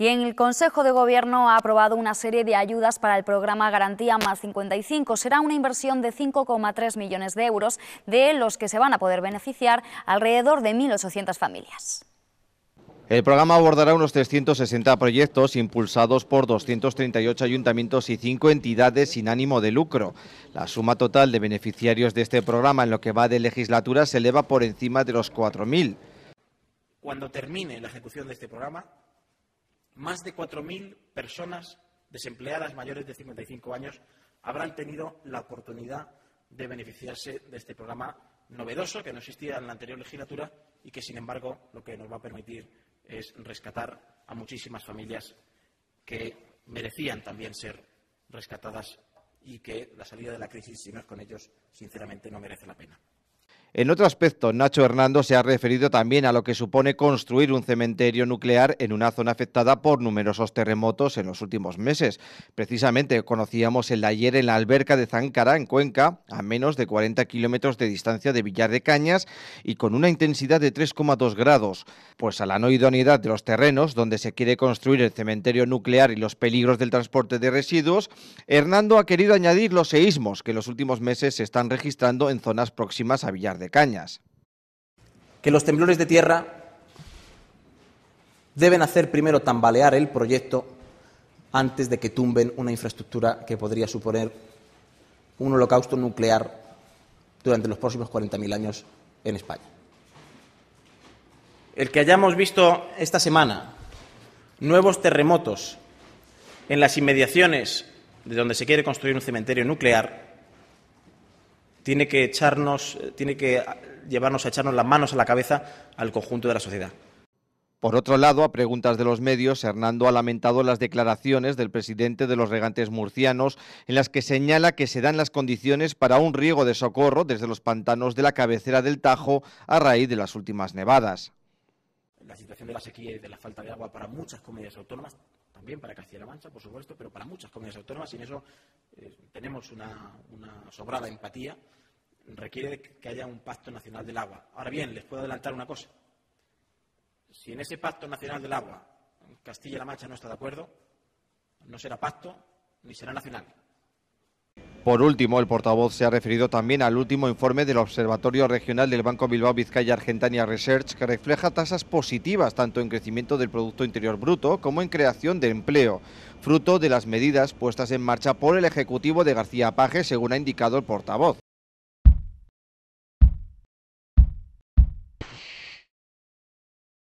Y en el Consejo de Gobierno ha aprobado una serie de ayudas para el programa Garantía Más 55. Será una inversión de 5,3 millones de euros, de los que se van a poder beneficiar alrededor de 1.800 familias. El programa abordará unos 360 proyectos impulsados por 238 ayuntamientos y 5 entidades sin ánimo de lucro. La suma total de beneficiarios de este programa en lo que va de legislatura se eleva por encima de los 4.000. Cuando termine la ejecución de este programa, más de 4.000 personas desempleadas mayores de 55 años habrán tenido la oportunidad de beneficiarse de este programa novedoso que no existía en la anterior legislatura y que, sin embargo, lo que nos va a permitir es rescatar a muchísimas familias que merecían también ser rescatadas y que la salida de la crisis, si no es con ellos, sinceramente no merece la pena. En otro aspecto, Nacho Hernando se ha referido también a lo que supone construir un cementerio nuclear en una zona afectada por numerosos terremotos en los últimos meses. Precisamente conocíamos el de ayer en la alberca de Zancara, en Cuenca, a menos de 40 kilómetros de distancia de Villar de Cañas y con una intensidad de 3,2 grados. Pues a la no idoneidad de los terrenos donde se quiere construir el cementerio nuclear y los peligros del transporte de residuos, Hernando ha querido añadir los seísmos que en los últimos meses se están registrando en zonas próximas a Villar de Cañas. Que los temblores de tierra deben hacer primero tambalear el proyecto antes de que tumben una infraestructura que podría suponer un holocausto nuclear durante los próximos 40.000 años en España. El que hayamos visto esta semana nuevos terremotos en las inmediaciones de donde se quiere construir un cementerio nuclear tiene que echarnos, tiene que llevarnos a echarnos las manos a la cabeza al conjunto de la sociedad. Por otro lado, a preguntas de los medios, Hernando ha lamentado las declaraciones del presidente de los regantes murcianos en las que señala que se dan las condiciones para un riego de socorro desde los pantanos de la cabecera del Tajo a raíz de las últimas nevadas. La situación de la sequía y de la falta de agua para muchas comunidades autónomas, también para Castilla-La Mancha, por supuesto, pero para muchas comunidades autónomas, y en eso tenemos una, una sobrada empatía requiere que haya un pacto nacional del agua. Ahora bien, les puedo adelantar una cosa. Si en ese pacto nacional del agua Castilla-La Mancha no está de acuerdo, no será pacto ni será nacional. Por último, el portavoz se ha referido también al último informe del Observatorio Regional del Banco Bilbao Vizcaya Argentania Research, que refleja tasas positivas tanto en crecimiento del Producto Interior Bruto como en creación de empleo, fruto de las medidas puestas en marcha por el Ejecutivo de García Paje, según ha indicado el portavoz.